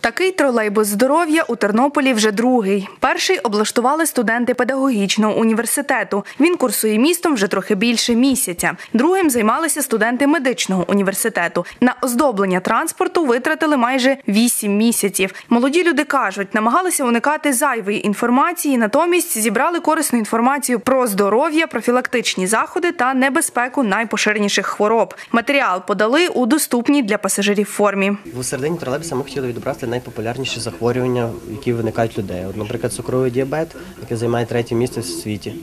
Такий тролейбус здоров'я у Тернополі вже другий. Перший облаштували студенти педагогічного університету. Він курсує містом вже трохи більше місяця. Другим займалися студенти медичного університету. На оздоблення транспорту витратили майже вісім місяців. Молоді люди кажуть, намагалися уникати зайвої інформації, натомість зібрали корисну інформацію про здоров'я, профілактичні заходи та небезпеку найпоширеніших хвороб. Матеріал подали у доступній для пасажирів формі. В середині тролейбуса ми хотіли відобразити найпопулярніші захворювання, які виникають людей. От, наприклад, цукровий діабет, який займає третє місце в світі.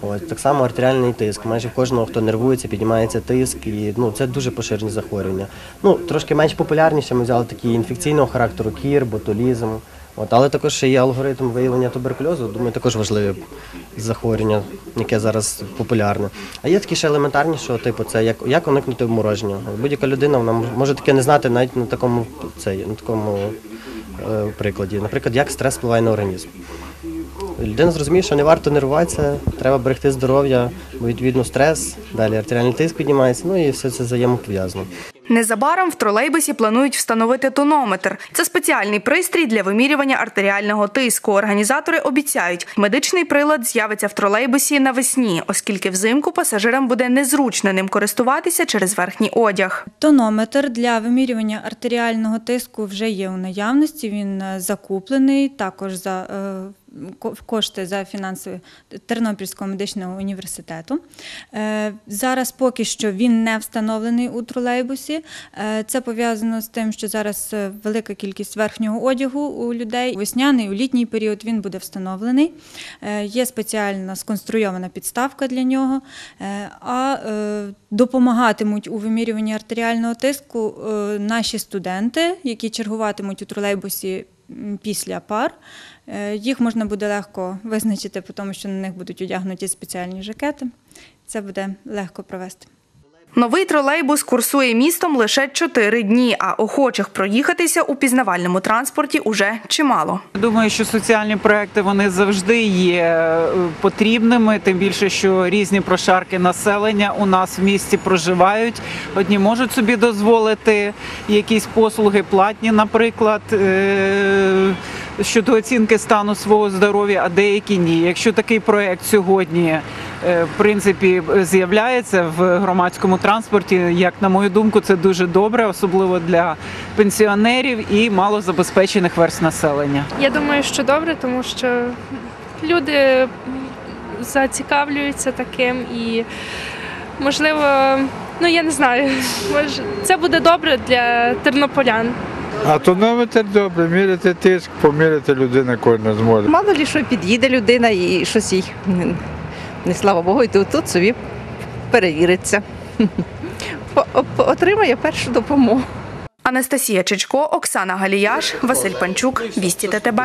От, так само артеріальний тиск. Майже кожного, хто нервується, піднімається тиск, і ну, це дуже поширені захворювання. Ну, трошки менш популярніше ми взяли такі інфекційного характеру кір, ботулізм. От, але також ще є алгоритм виявлення туберкульозу, думаю, також важливе захворювання, яке зараз популярне. А є такі ще елементарні, що типу, це як, як уникнути обмороження. Будь-яка людина вона може таке не знати навіть на такому, це, на такому е, прикладі. Наприклад, як стрес впливає на організм. Людина зрозуміє, що не варто нервуватися, треба берегти здоров'я, бо відповідно стрес, далі артеріальний тиск піднімається, ну і все це взаємопов'язано. Незабаром в тролейбусі планують встановити тонометр. Це спеціальний пристрій для вимірювання артеріального тиску. Організатори обіцяють, медичний прилад з'явиться в тролейбусі навесні, оскільки взимку пасажирам буде незручно ним користуватися через верхній одяг. Тонометр для вимірювання артеріального тиску вже є у наявності. Він е, закуплений також за е, кошти за фінансові Тернопільського медичного університету. Е, Зараз поки що він не встановлений у тролейбусі. Е, Це пов'язано з тим, що зараз е, велика кількість верхнього одягу у людей. У Весняний, у літній період він буде встановлений. Є спеціальна сконструйована підставка для нього. А допомагатимуть у вимірюванні артеріального тиску наші студенти, які чергуватимуть у тролейбусі після пар. Е, Їх можна буде легко визначити, тому що на них будуть одягнуті спеціальні жакети. Це буде легко провести. Новий тролейбус курсує містом лише 4 дні, а охочих проїхатися у пізнавальному транспорті уже чимало. Думаю, що соціальні проекти вони завжди є е, потрібними, тим більше, що різні прошарки населення у нас в місті проживають. Одні можуть собі дозволити якісь послуги платні, наприклад. е, Щодо оцінки стану свого здоров'я, а деякі ні. Якщо такий проект сьогодні в принципі з'являється в громадському транспорті, як на мою думку, це дуже добре, особливо для пенсіонерів і малозабезпечених верст населення. Я думаю, що добре, тому що люди зацікавлюються таким і, можливо, ну я не знаю, може, це буде добре для тернополян. А то тонометр добре, міряти тиск, поміряти людина кожна зможе. Мало лі що під'їде людина і щось їй не, слава Богу, і тут, тут собі перевіриться. Отримає першу допомогу. Анастасія Чичко, Оксана Галіяш, Василь Панчук, Вісті ТТБ.